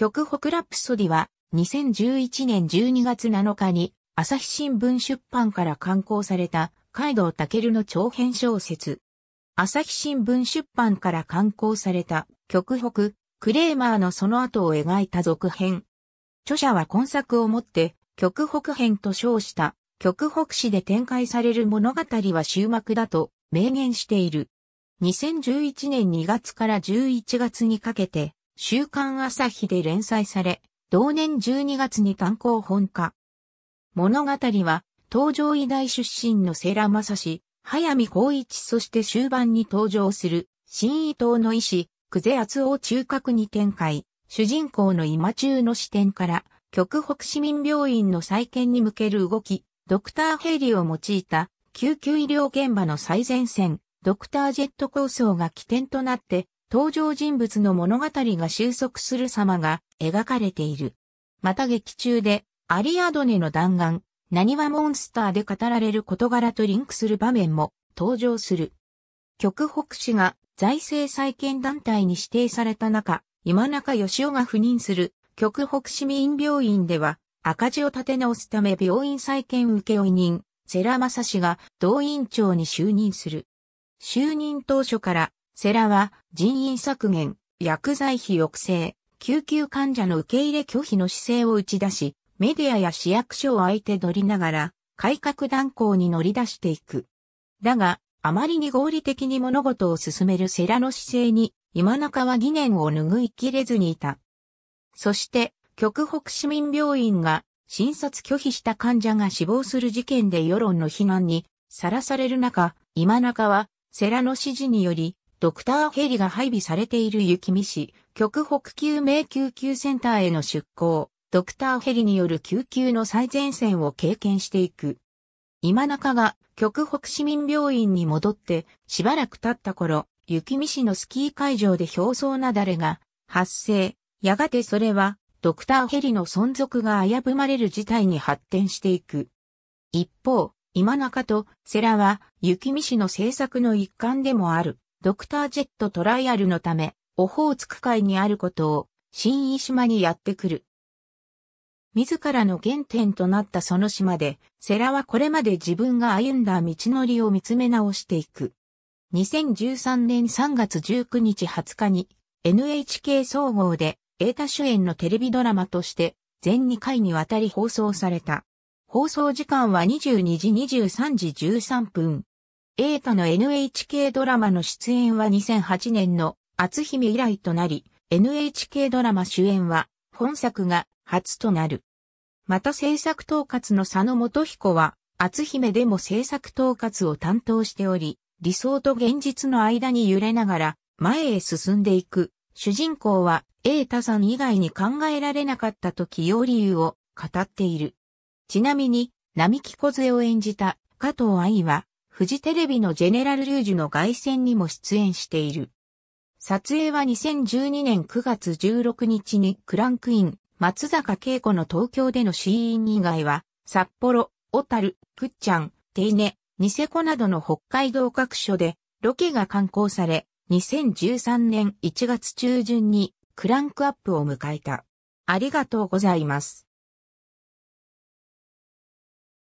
曲北ラプソディは2011年12月7日に朝日新聞出版から刊行された海道健の長編小説。朝日新聞出版から刊行された曲北クレーマーのその後を描いた続編。著者は今作をもって曲北編と称した極北市で展開される物語は終幕だと明言している。2011年2月から11月にかけて、週刊朝日で連載され、同年12月に単行本化。物語は、東上医大出身の世良正史、早見光一そして終盤に登場する、新伊藤の医師、久世厚を中核に展開、主人公の今中の視点から、極北市民病院の再建に向ける動き、ドクターヘリを用いた救急医療現場の最前線、ドクタージェット構想が起点となって登場人物の物語が収束する様が描かれている。また劇中でアリアドネの弾丸、何はモンスターで語られる事柄とリンクする場面も登場する。極北市が財政再建団体に指定された中、今中義雄が赴任する極北市民病院では赤字を立て直すため病院再建請負人、世良正氏が同院長に就任する。就任当初から、世良は人員削減、薬剤費抑制、救急患者の受け入れ拒否の姿勢を打ち出し、メディアや市役所を相手取りながら、改革断行に乗り出していく。だが、あまりに合理的に物事を進める世良の姿勢に、今中は疑念を拭いきれずにいた。そして、極北市民病院が診察拒否した患者が死亡する事件で世論の非難にさらされる中、今中はセラの指示によりドクターヘリが配備されている雪見市、極北救命救急センターへの出向、ドクターヘリによる救急の最前線を経験していく。今中が極北市民病院に戻ってしばらく経った頃、雪見市のスキー会場で表層なだれが発生。やがてそれはドクターヘリの存続が危ぶまれる事態に発展していく。一方、今中とセラは雪見市の政策の一環でもあるドクタージェットトライアルのため、オホーツク海にあることを新飯島にやってくる。自らの原点となったその島で、セラはこれまで自分が歩んだ道のりを見つめ直していく。2013年3月19日20日に NHK 総合でエータ主演のテレビドラマとして全2回にわたり放送された。放送時間は22時23時13分。エータの NHK ドラマの出演は2008年の厚姫以来となり、NHK ドラマ主演は本作が初となる。また制作統括の佐野元彦は、厚姫でも制作統括を担当しており、理想と現実の間に揺れながら前へ進んでいく。主人公はエータさん以外に考えられなかったと起用理由を語っている。ちなみに、並木小杖を演じた加藤愛は、フジテレビのジェネラルルージュの凱旋にも出演している。撮影は2012年9月16日にクランクイン、松坂慶子の東京でのシーン以外は、札幌、小樽、くっちゃん、手稲、ニセコなどの北海道各所でロケが刊行され、2013年1月中旬にクランクアップを迎えた。ありがとうございます。